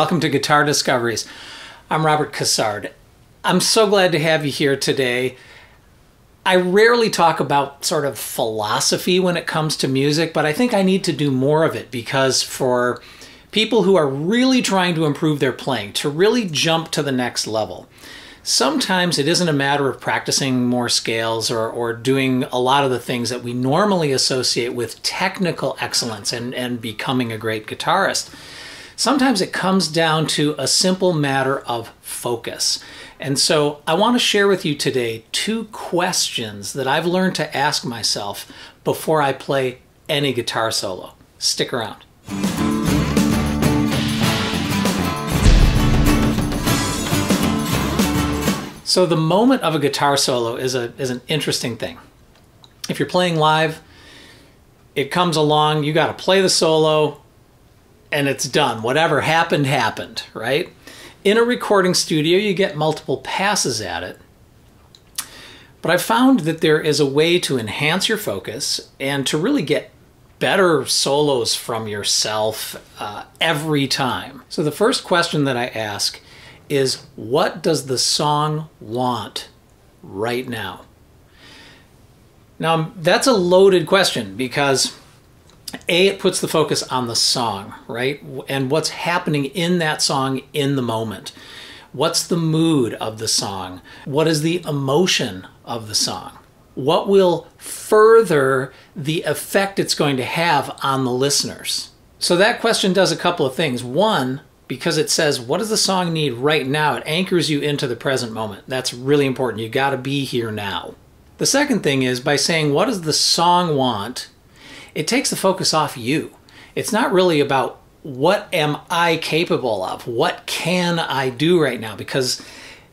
Welcome to Guitar Discoveries. I'm Robert Cassard. I'm so glad to have you here today. I rarely talk about sort of philosophy when it comes to music, but I think I need to do more of it because for people who are really trying to improve their playing, to really jump to the next level, sometimes it isn't a matter of practicing more scales or, or doing a lot of the things that we normally associate with technical excellence and, and becoming a great guitarist. Sometimes it comes down to a simple matter of focus. And so I want to share with you today two questions that I've learned to ask myself before I play any guitar solo. Stick around. So the moment of a guitar solo is a is an interesting thing. If you're playing live, it comes along, you got to play the solo and it's done. Whatever happened happened, right? In a recording studio, you get multiple passes at it. But I found that there is a way to enhance your focus and to really get better solos from yourself uh, every time. So the first question that I ask is what does the song want right now? Now, that's a loaded question because A, it puts the focus on the song, right? And what's happening in that song in the moment. What's the mood of the song? What is the emotion of the song? What will further the effect it's going to have on the listeners? So that question does a couple of things. One, because it says, what does the song need right now? It anchors you into the present moment. That's really important. You got to be here now. The second thing is by saying, what does the song want? It takes the focus off you. It's not really about what am I capable of? What can I do right now? Because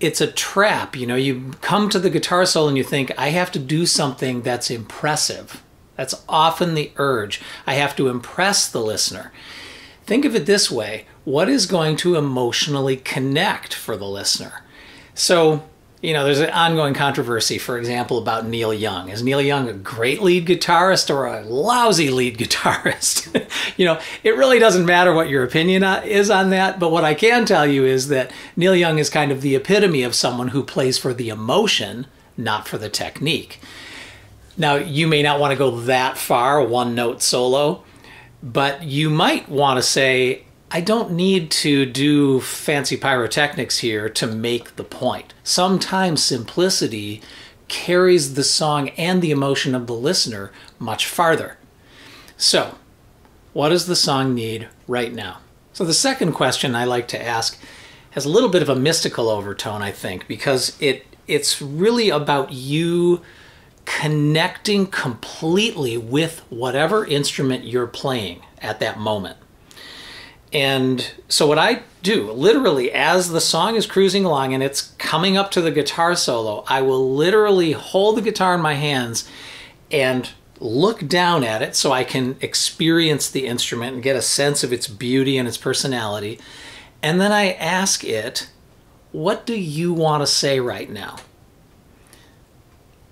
it's a trap. You know, you come to the guitar solo and you think, I have to do something that's impressive. That's often the urge. I have to impress the listener. Think of it this way what is going to emotionally connect for the listener? So, you know, there's an ongoing controversy, for example, about Neil Young. Is Neil Young a great lead guitarist or a lousy lead guitarist? you know, it really doesn't matter what your opinion uh, is on that, but what I can tell you is that Neil Young is kind of the epitome of someone who plays for the emotion, not for the technique. Now, you may not want to go that far, one note solo, but you might want to say, I don't need to do fancy pyrotechnics here to make the point. Sometimes simplicity carries the song and the emotion of the listener much farther. So, what does the song need right now? So, the second question I like to ask has a little bit of a mystical overtone, I think, because it it's really about you connecting completely with whatever instrument you're playing at that moment. And so what I do, literally, as the song is cruising along and it's coming up to the guitar solo, I will literally hold the guitar in my hands and look down at it so I can experience the instrument and get a sense of its beauty and its personality. And then I ask it, what do you want to say right now?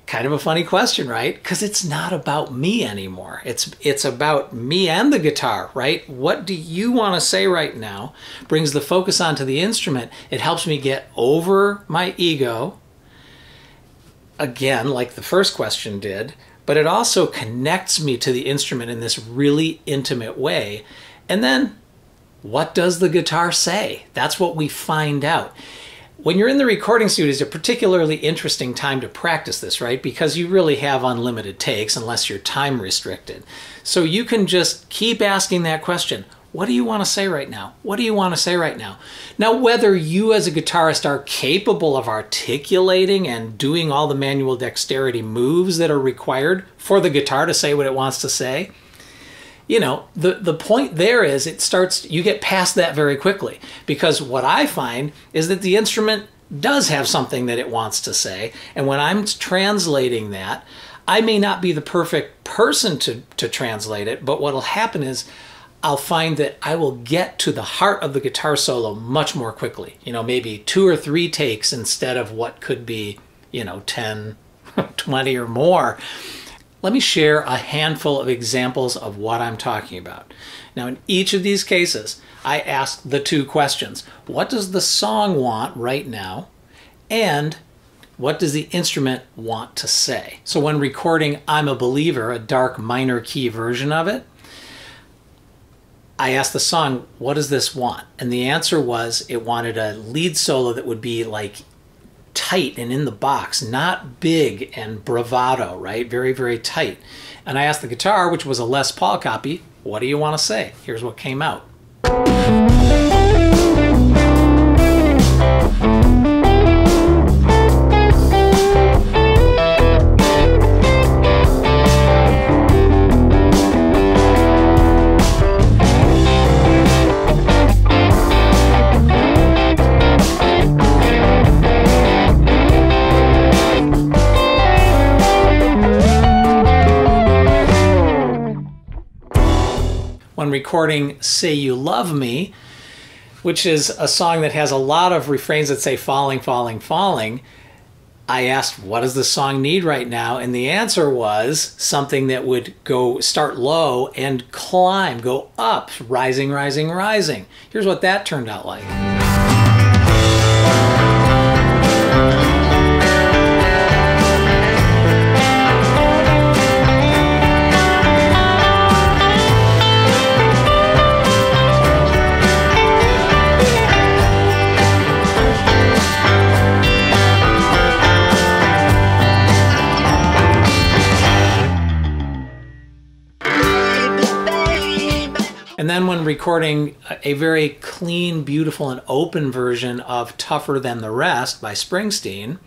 Kind of a funny question, right? Because it's not about me anymore. It's it's about me and the guitar, right? What do you want to say right now? Brings the focus onto the instrument. It helps me get over my ego. Again, like the first question did, but it also connects me to the instrument in this really intimate way. And then what does the guitar say? That's what we find out when you're in the recording studio, it's a particularly interesting time to practice this, right? Because you really have unlimited takes unless you're time restricted. So you can just keep asking that question. What do you want to say right now? What do you want to say right now? Now, whether you as a guitarist are capable of articulating and doing all the manual dexterity moves that are required for the guitar to say what it wants to say, you know the the point there is it starts you get past that very quickly. Because what i find is that the instrument does have something that it wants to say. And when i'm translating that i may not be the perfect person to to translate it but what'll happen is I'll find that I will get to the heart of the guitar solo much more quickly. You know, maybe two or three takes instead of what could be, you know, 10, 20 or more Let me share a handful of examples of what I'm talking about. Now, in each of these cases, I ask the two questions What does the song want right now? And what does the instrument want to say? So, when recording I'm a Believer, a dark minor key version of it, I asked the song, What does this want? And the answer was it wanted a lead solo that would be like tight and in the box, not big and bravado, right? Very, very tight. And I asked the guitar, which was a Les Paul copy, what do you want to say? Here's what came out. Recording Say You Love Me, which is a song that has a lot of refrains that say falling, falling, falling. I asked, what does the song need right now? And the answer was something that would go start low and climb, go up, rising, rising, rising. Here's what that turned out like. Recording a very clean, beautiful, and open version of Tougher Than the Rest by Springsteen,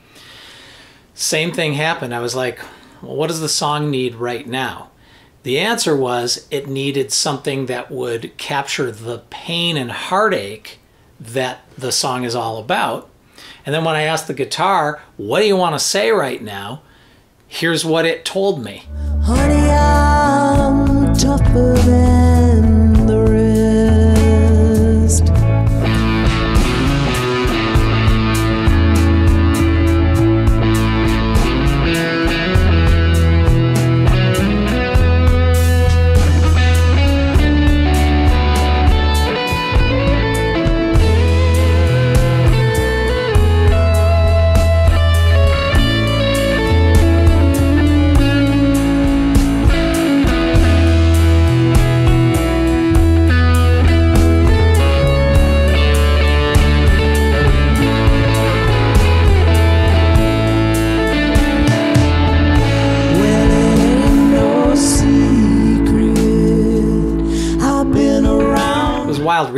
same thing happened. I was like, well, what does the song need right now? The answer was it needed something that would capture the pain and heartache that the song is all about. And then when I asked the guitar, what do you want to say right now? Here's what it told me. Honey,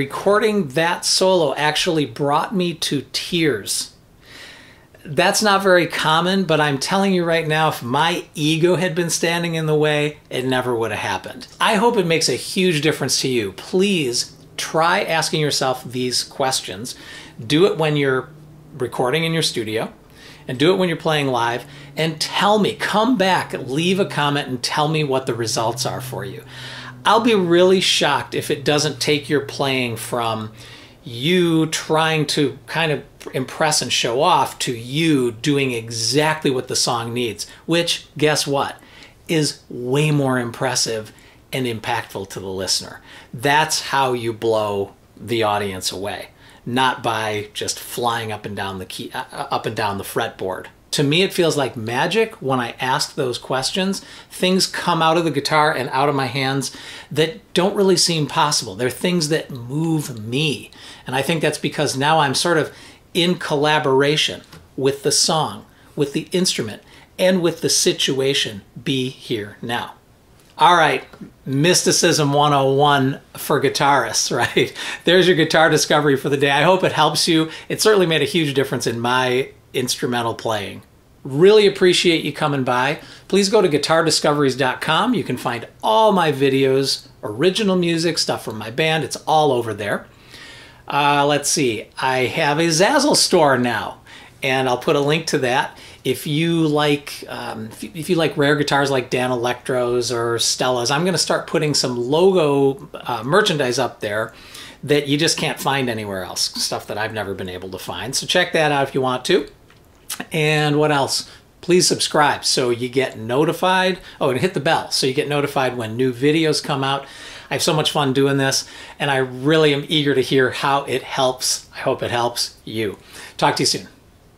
Recording that solo actually brought me to tears. That's not very common, but I'm telling you right now, if my ego had been standing in the way, it never would have happened. I hope it makes a huge difference to you. Please try asking yourself these questions. Do it when you're recording in your studio and do it when you're playing live and tell me, come back, leave a comment and tell me what the results are for you. I'll be really shocked if it doesn't take your playing from you trying to kind of impress and show off to you doing exactly what the song needs, which, guess what, is way more impressive and impactful to the listener. That's how you blow the audience away, not by just flying up and down the key, uh, up and down the fretboard to me it feels like magic when I ask those questions. Things come out of the guitar and out of my hands that don't really seem possible. They're things that move me. And I think that's because now I'm sort of in collaboration with the song, with the instrument, and with the situation be here now. All right, Mysticism 101 for guitarists, right? There's your guitar discovery for the day. I hope it helps you. It certainly made a huge difference in my instrumental playing. Really appreciate you coming by. Please go to guitardiscoveries.com. You can find all my videos, original music, stuff from my band. It's all over there. Uh, let's see. I have a Zazzle store now, and I'll put a link to that. If you like, um, if you like rare guitars like Danelectros or Stellas, I'm going to start putting some logo uh, merchandise up there that you just can't find anywhere else. Stuff that I've never been able to find. So check that out if you want to. And what else? please subscribe so you get notified. Oh, and hit the bell so you get notified when new videos come out. I have so much fun doing this, and I really am eager to hear how it helps. I hope it helps you. Talk to you soon.